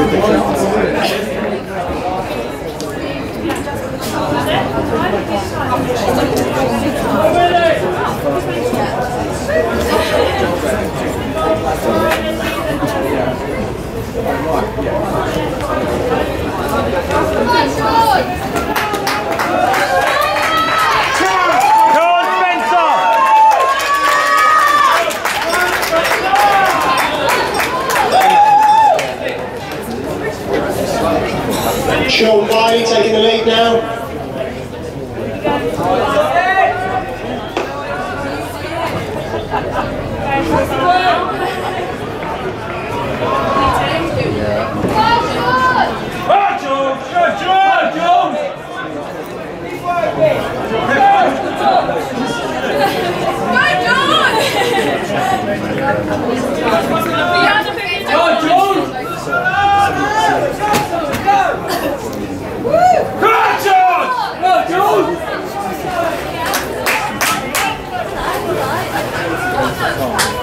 Come Sean Wiley taking the lead now. Jones! Go, Jones! Jones! Go, John! 了。